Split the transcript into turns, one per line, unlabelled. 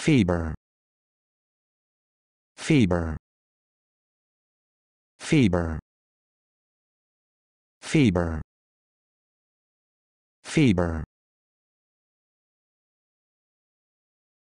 fever fever fever fever fever